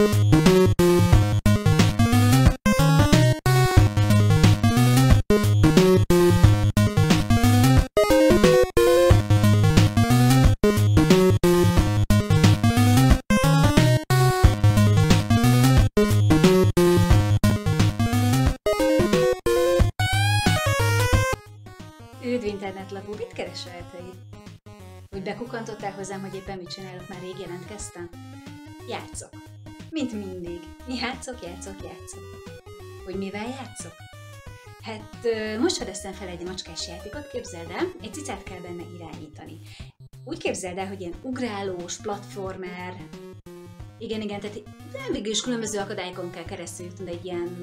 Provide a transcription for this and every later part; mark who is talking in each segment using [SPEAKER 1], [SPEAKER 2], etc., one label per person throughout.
[SPEAKER 1] Üdv internetlapú, mit keresel te itt? Úgy bekukantottál hozzám, hogy éppen mit csinálok, már rég jelentkeztem? Játszok. Mint mindig. Játszok, játszok, játszok. Hogy mivel játszok? Hát most fedeztem fel egy macskás játékot, képzeld el, egy cicát kell benne irányítani. Úgy képzeld el, hogy ilyen ugrálós, platformer, igen, igen, tehát nem végül is különböző akadályokon kell keresztül jutni, de egy ilyen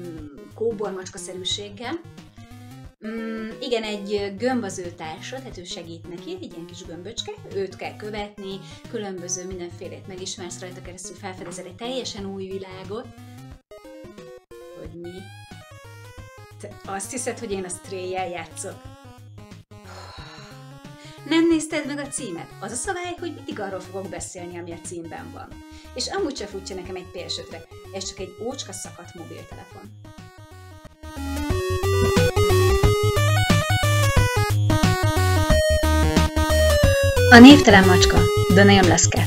[SPEAKER 1] kóbormacska-szerűséggel. Mm, igen, egy gömb az ő társa, tehát ő segít neki, egy ilyen kis gömböcske, őt kell követni, különböző mindenfélét megismersz rajta keresztül, felfedezel egy teljesen új világot. Hogy mi? Te azt hiszed, hogy én a stray játszok? Nem nézted meg a címet? Az a szabály, hogy mindig arról fogok beszélni, ami a címben van. És amúgy se futja nekem egy ps ez csak egy ócska szakadt mobiltelefon. A névtelen macska, The Nameless Cat.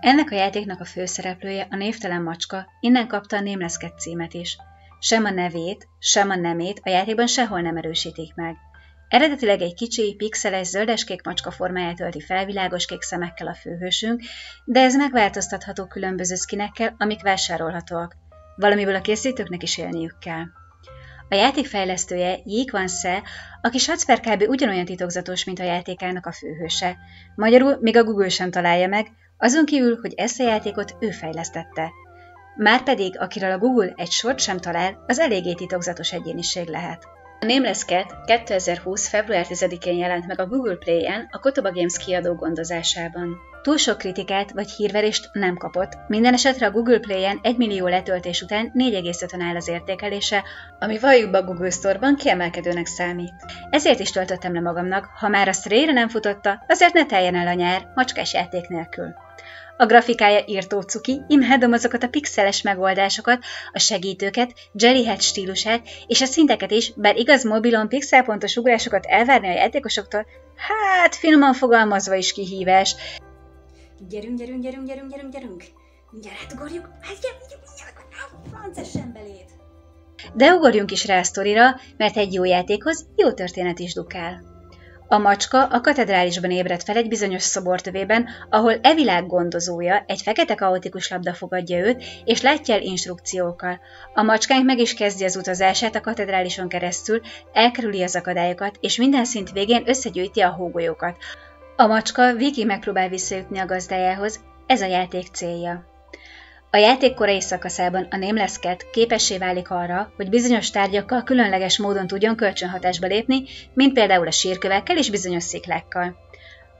[SPEAKER 1] Ennek a játéknak a főszereplője a névtelen macska, innen kapta a Nameless Cat címet is. Sem a nevét, sem a nemét a játékban sehol nem erősítik meg. Eredetileg egy kicsi, pixeles, zöldeskék macska formáját ölti fel világos kék szemekkel a főhősünk, de ez megváltoztatható különböző skinekkel, amik vásárolhatóak. Valamiből a készítőknek is élniük kell. A játék fejlesztője Yik Van Se, aki Satzper kb. ugyanolyan titokzatos, mint a játékának a főhőse. Magyarul még a Google sem találja meg, azon kívül, hogy ezt a játékot ő fejlesztette. Márpedig, akiről a Google egy sort sem talál, az eléggé titokzatos egyéniség lehet. A Nameless Cat 2020. február 10-én jelent meg a Google Play-en a Kotoba Games kiadó gondozásában. Túl sok kritikát vagy hírverést nem kapott, minden esetre a Google Play-en 1 millió letöltés után 4,5-en áll az értékelése, ami valljuk a Google Store-ban kiemelkedőnek számít. Ezért is töltöttem le magamnak, ha már azt rére nem futotta, azért ne teljen el a nyár, macskás játék nélkül. A grafikája írtó cuki, imádom azokat a pixeles megoldásokat, a segítőket, Jellyhead stílusát és a szinteket is, bár igaz mobilon pixelpontos ugrásokat elvárni a játékosoktól, hát finoman fogalmazva is kihívás. Gyerünk, gyerünk, gyerünk, gyerünk, gyerünk, gyerünk. Mindjárt átugorjuk. Hát gyerünk, gyerünk, gyerünk, francessen belét. De ugorjunk is rá a sztorira, mert egy jó játékhoz jó történet is dukál. A macska a katedrálisban ébred fel egy bizonyos szobortövében, ahol e világ gondozója, egy fekete kaotikus labda fogadja őt, és látja el instrukciókkal. A macskánk meg is kezdi az utazását a katedrálison keresztül, elkerüli az akadályokat, és minden szint végén összegyűjti a hógolyókat. A macska végig megpróbál visszajutni a gazdájához, ez a játék célja. A játék korai szakaszában a Nameless Cat képessé válik arra, hogy bizonyos tárgyakkal különleges módon tudjon kölcsönhatásba lépni, mint például a sírkövekkel és bizonyos sziklákkal.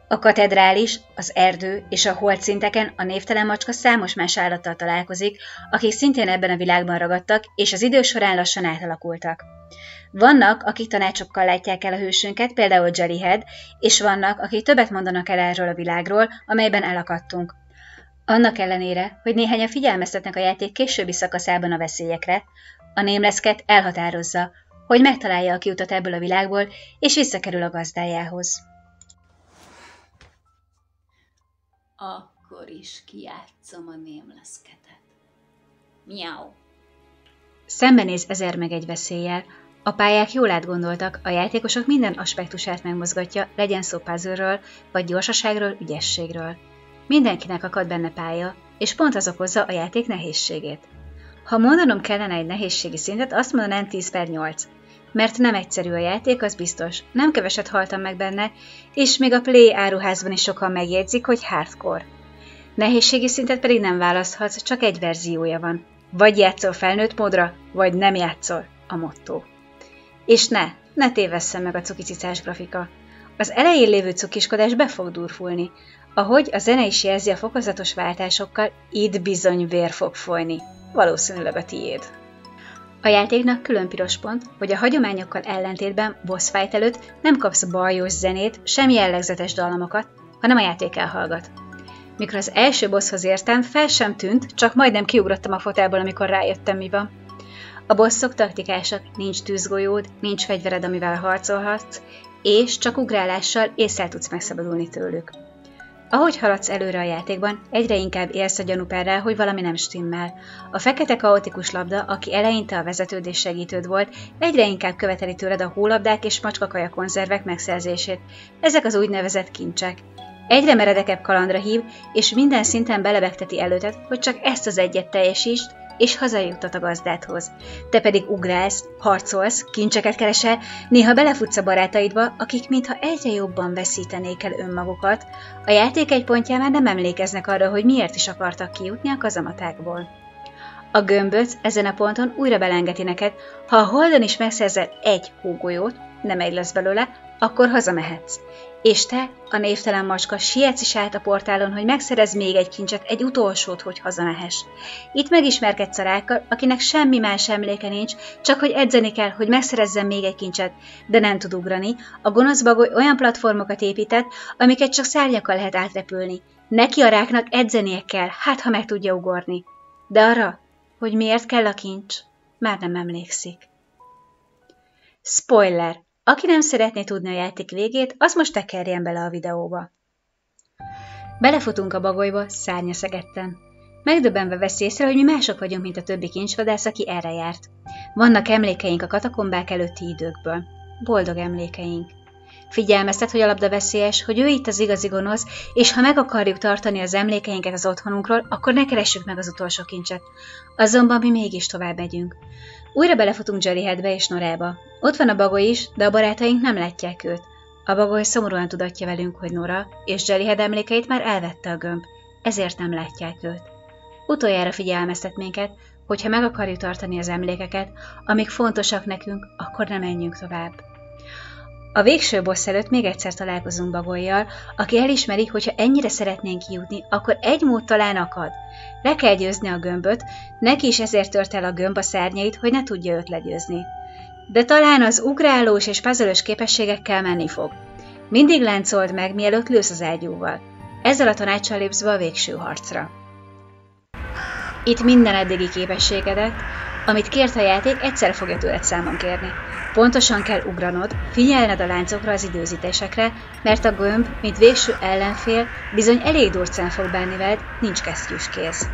[SPEAKER 1] A katedrális, az erdő és a holtszinteken a névtelen macska számos más állattal találkozik, akik szintén ebben a világban ragadtak, és az idő során lassan átalakultak. Vannak, akik tanácsokkal látják el a hősünket, például Jellyhead, és vannak, akik többet mondanak el erről a világról, amelyben elakadtunk. Annak ellenére, hogy néhányan figyelmeztetnek a játék későbbi szakaszában a veszélyekre, a némleszket elhatározza, hogy megtalálja a kiutat ebből a világból, és visszakerül a gazdájához.
[SPEAKER 2] Akkor is kijátszom a némleszketet. Miau.
[SPEAKER 1] Szembenéz ezer meg egy veszéllyel, a pályák jól átgondoltak, a játékosok minden aspektusát megmozgatja, legyen szó puzzle vagy gyorsaságról, ügyességről. Mindenkinek akad benne pálya, és pont az okozza a játék nehézségét. Ha mondanom kellene egy nehézségi szintet, azt mondanám 10 per 8. Mert nem egyszerű a játék, az biztos. Nem keveset haltam meg benne, és még a Play áruházban is sokan megjegyzik, hogy hardcore. Nehézségi szintet pedig nem választhatsz, csak egy verziója van. Vagy játszol felnőtt módra, vagy nem játszol, a motto. És ne, ne tévesszen meg a cukicicás grafika. Az elején lévő cukiskodás be fog durfulni, ahogy a zene is jelzi a fokozatos váltásokkal, itt bizony vér fog folyni. Valószínűleg a tiéd. A játéknak külön piros pont, hogy a hagyományokkal ellentétben boss fight előtt nem kapsz bajos zenét, sem jellegzetes dallamokat, hanem a játék elhallgat. Mikor az első bosshoz értem, fel sem tűnt, csak majdnem kiugrottam a fotelból, amikor rájöttem, mi van. A bosszok taktikásak, nincs tűzgolyód, nincs fegyvered, amivel harcolhatsz, és csak ugrálással észre tudsz megszabadulni tőlük. Ahogy haladsz előre a játékban, egyre inkább élsz a gyanúperrel, hogy valami nem stimmel. A fekete kaotikus labda, aki eleinte a vezetőd és segítőd volt, egyre inkább követeli tőled a hólabdák és macskakaja konzervek megszerzését. Ezek az úgynevezett kincsek. Egyre meredekebb kalandra hív, és minden szinten belebegteti előtted, hogy csak ezt az egyet teljesítsd, és hazajuttat a gazdádhoz. Te pedig ugrálsz, harcolsz, kincseket keresel, néha belefutsz a barátaidba, akik mintha egyre jobban veszítenék el önmagukat, a játék egy pontján nem emlékeznek arra, hogy miért is akartak kijutni a kazamatákból. A gömböc ezen a ponton újra belengeti neked, ha a holdon is megszerzel egy hógolyót, nem egy lesz belőle, akkor hazamehetsz. És te, a névtelen macska, sietsz is át a portálon, hogy megszerez még egy kincset, egy utolsót, hogy hazamehess. Itt megismerkedsz a rákkal, akinek semmi más emléke nincs, csak hogy edzeni kell, hogy megszerezzen még egy kincset, de nem tud ugrani. A gonosz bagoly olyan platformokat épített, amiket csak szárnyakkal lehet átrepülni. Neki a ráknak edzenie kell, hát ha meg tudja ugorni. De arra, hogy miért kell a kincs, már nem emlékszik. Spoiler! Aki nem szeretné tudni a játék végét, az most tekerjen bele a videóba. Belefutunk a bagolyba szárnyaszegetten. Megdöbbenve veszi észre, hogy mi mások vagyunk, mint a többi kincsvadász, aki erre járt. Vannak emlékeink a katakombák előtti időkből. Boldog emlékeink. Figyelmeztet, hogy a labda veszélyes, hogy ő itt az igazi gonosz, és ha meg akarjuk tartani az emlékeinket az otthonunkról, akkor ne keressük meg az utolsó kincset. Azonban mi mégis tovább megyünk. Újra belefutunk Jellyheadbe és Norába. Ott van a bagoly is, de a barátaink nem látják őt. A bagoly szomorúan tudatja velünk, hogy Nora és Jellyhead emlékeit már elvette a gömb, ezért nem látják őt. Utoljára figyelmeztet minket, hogy ha meg akarjuk tartani az emlékeket, amik fontosak nekünk, akkor nem menjünk tovább. A végső bossz előtt még egyszer találkozunk Bagolyjal, aki elismeri, hogy ha ennyire szeretnénk kijutni, akkor egy mód talán akad. Le kell győzni a gömböt, neki is ezért tört el a gömb a szárnyait, hogy ne tudja őt legyőzni. De talán az ugrálós és puzzle képességekkel menni fog. Mindig láncold meg, mielőtt lősz az ágyúval. Ezzel a tanácssal lépsz be a végső harcra. Itt minden eddigi képességedet, amit kért a játék, egyszer fogja tőled számon kérni. Pontosan kell ugranod, figyelned a láncokra az időzítésekre, mert a gömb, mint végső ellenfél, bizony elég durcán fog bánni veled, nincs kesztyűs kéz.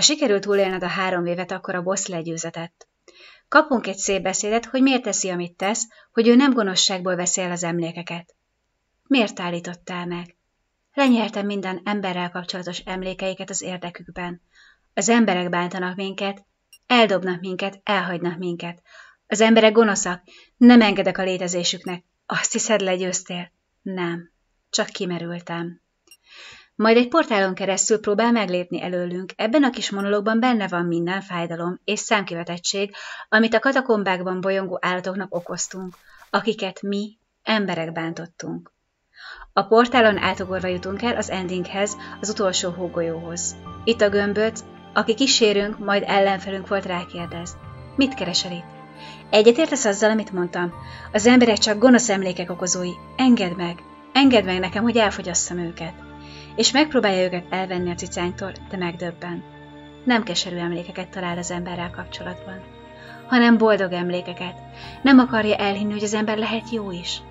[SPEAKER 1] Ha sikerült túlélned a három évet, akkor a boss legyőzetett. Kapunk egy szép beszédet, hogy miért teszi, amit tesz, hogy ő nem gonoszságból veszi el az emlékeket. Miért állítottál meg? Lenyeltem minden emberrel kapcsolatos emlékeiket az érdekükben. Az emberek bántanak minket, Eldobnak minket, elhagynak minket. Az emberek gonoszak, nem engedek a létezésüknek. Azt hiszed, legyőztél? Nem, csak kimerültem. Majd egy portálon keresztül próbál meglépni előlünk. Ebben a kis monológban benne van minden fájdalom és számkivetettség, amit a katakombákban bolyongó állatoknak okoztunk, akiket mi, emberek bántottunk. A portálon átugorva jutunk el az endinghez, az utolsó hógolyóhoz. Itt a gömböt, aki kísérünk, majd ellenfelünk volt rákérdez. Mit keresel itt? Egyetértesz azzal, amit mondtam? Az emberek csak gonosz emlékek okozói. Engedd meg! Engedd meg nekem, hogy elfogyasszam őket. És megpróbálja őket elvenni a cicánytól, de megdöbben. Nem keserű emlékeket talál az emberrel kapcsolatban, hanem boldog emlékeket. Nem akarja elhinni, hogy az ember lehet jó is.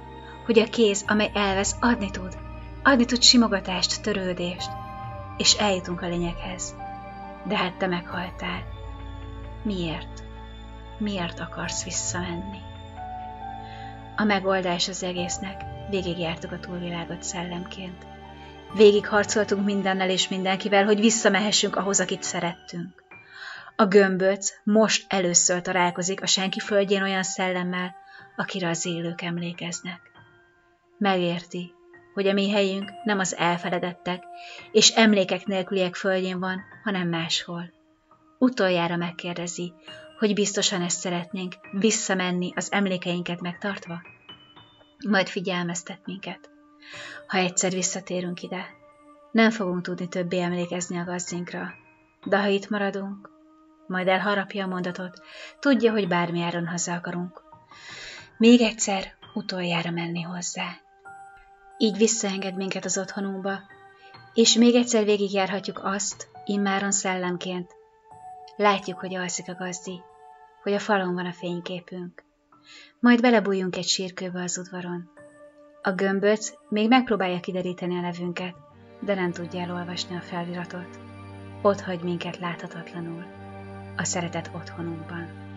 [SPEAKER 1] Hogy a kéz, amely elvesz, adni tud. Adni tud simogatást, törődést. És eljutunk a lényeghez. De hát te meghaltál. Miért? Miért akarsz visszamenni? A megoldás az egésznek. Végigjártuk a túlvilágot szellemként. Végig harcoltunk mindennel és mindenkivel, hogy visszamehessünk ahhoz, akit szerettünk. A gömböc most először találkozik a senki földjén olyan szellemmel, akire az élők emlékeznek. Megérti, hogy a mi helyünk nem az elfeledettek és emlékek nélküliek földjén van, hanem máshol. Utoljára megkérdezi, hogy biztosan ezt szeretnénk, visszamenni az emlékeinket megtartva? Majd figyelmeztet minket. Ha egyszer visszatérünk ide, nem fogunk tudni többé emlékezni a gazdinkra, de ha itt maradunk, majd elharapja a mondatot, tudja, hogy bármi áron haza akarunk. Még egyszer utoljára menni hozzá. Így visszaenged minket az otthonunkba, és még egyszer végigjárhatjuk azt, immáron szellemként. Látjuk, hogy alszik a gazdi, hogy a falon van a fényképünk. Majd belebújjunk egy sírkőbe az udvaron. A gömböc még megpróbálja kideríteni a nevünket, de nem tudja elolvasni a feliratot. Ott hagy minket láthatatlanul, a szeretet otthonunkban.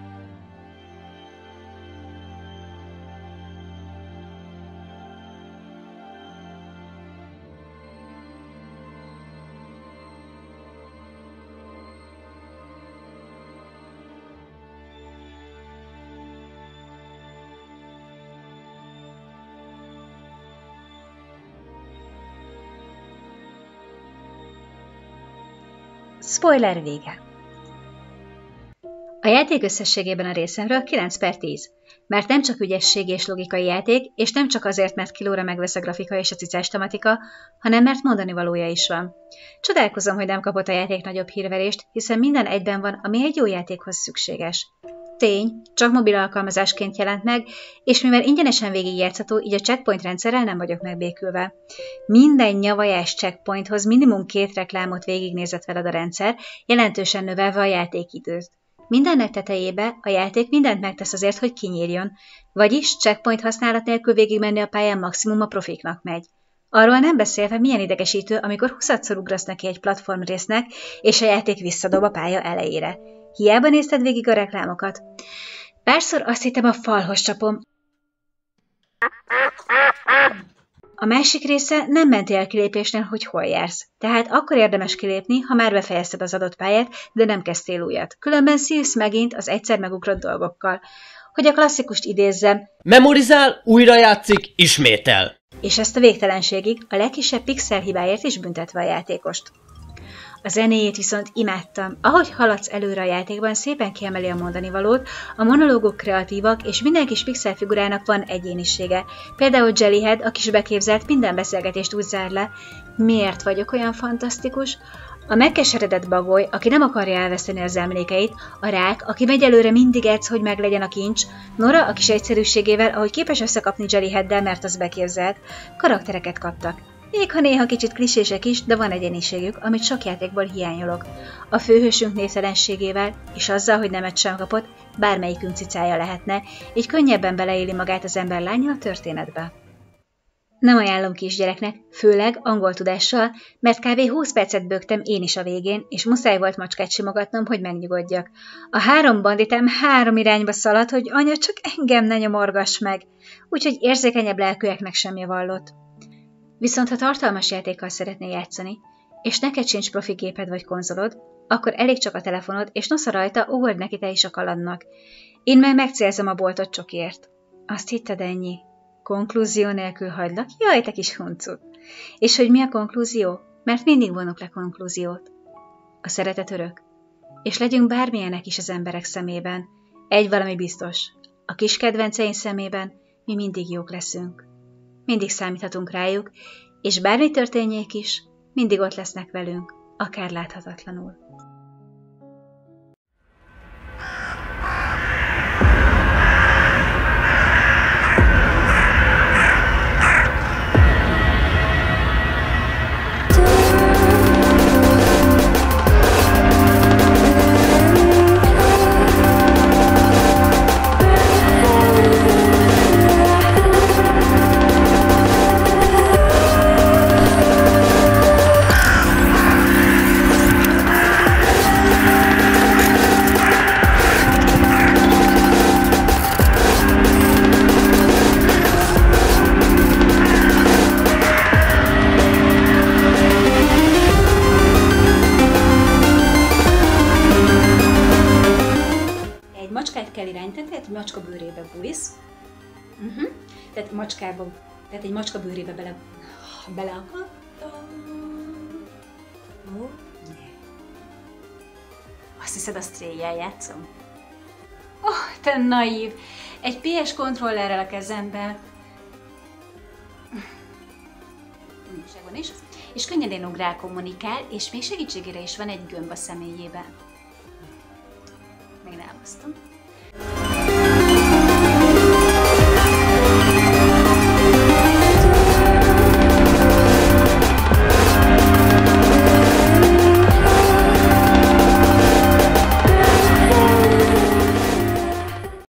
[SPEAKER 1] Spoiler vége! A játék összességében a részemről 9 per 10, mert nem csak ügyesség és logikai játék, és nem csak azért, mert kilóra megvesz a grafika és a cicás tematika, hanem mert mondani valója is van. Csodálkozom, hogy nem kapott a játék nagyobb hírverést, hiszen minden egyben van, ami egy jó játékhoz szükséges. Tény, csak mobil alkalmazásként jelent meg, és mivel ingyenesen végigjátszható, így a checkpoint rendszerrel nem vagyok megbékülve. Minden nyavajás checkpointhoz minimum két reklámot végignézett veled a rendszer, jelentősen növelve a játékidőt. Mindennek tetejébe a játék mindent megtesz azért, hogy kinyírjon, vagyis checkpoint használat nélkül végigmenni a pályán maximum a profiknak megy. Arról nem beszélve, milyen idegesítő, amikor 20 ugrasz neki egy platform résznek, és a játék visszadob a pálya elejére. Hiába nézted végig a reklámokat. Párszor azt hittem a falhoz csapom. A másik része nem menti el kilépésnél, hogy hol jársz. Tehát akkor érdemes kilépni, ha már befejezted az adott pályát, de nem kezdtél újat. Különben szívsz megint az egyszer megugrott dolgokkal. Hogy a klasszikust idézzem.
[SPEAKER 3] Memorizál, újra játszik, ismétel.
[SPEAKER 1] És ezt a végtelenségig a legkisebb pixel hibáért is büntetve a játékost. A zenéjét viszont imádtam. Ahogy haladsz előre a játékban, szépen kiemeli a mondani valót, a monológok kreatívak, és minden kis pixel figurának van egyénisége. Például Jellyhead, a kis beképzelt, minden beszélgetést úgy zár le. Miért vagyok olyan fantasztikus? A megkeseredett bagoly, aki nem akarja elveszteni az emlékeit, a rák, aki megy előre mindig edz, hogy meglegyen a kincs, Nora a kis egyszerűségével, ahogy képes összekapni Jellyheaddel, mert az beképzelt, karaktereket kaptak. Még ha néha kicsit klisések is, de van egyeniségük, amit sok játékból hiányolok. A főhősünk névtelenségével, és azzal, hogy nemet sem kapott, bármelyikünk cicája lehetne, így könnyebben beleéli magát az ember lánya a történetbe. Nem ajánlom kisgyereknek, főleg angol tudással, mert kb. 20 percet bögtem én is a végén, és muszáj volt macskát simogatnom, hogy megnyugodjak. A három banditem három irányba szaladt, hogy anya, csak engem ne nyomorgass meg, úgyhogy érzékenyebb lelkűeknek sem javallott. Viszont ha tartalmas játékkal szeretnél játszani, és neked sincs profi géped vagy konzolod, akkor elég csak a telefonod, és nosza rajta, ugord neki te is a kalandnak. Én meg megcélzem a boltot csokért. Azt hitted ennyi? Konklúzió nélkül hagylak? Jaj, te kis huncut! És hogy mi a konklúzió? Mert mindig vonok le konklúziót. A szeretet örök. És legyünk bármilyenek is az emberek szemében. Egy valami biztos. A kis kedvenceink szemében mi mindig jók leszünk. Mindig számíthatunk rájuk, és bármi történjék is, mindig ott lesznek velünk, akár láthatatlanul. Macskába, tehát egy macska bőrébe bele, bele akadtam. Ó. Azt hiszed, azt tréjjel játszom? Oh, te naív! Egy PS kontrollerrel a kezemben. Újságban is. És könnyedén ugrál kommunikál, és még segítségére is van egy gömb a személyében. Még nem elhoztam.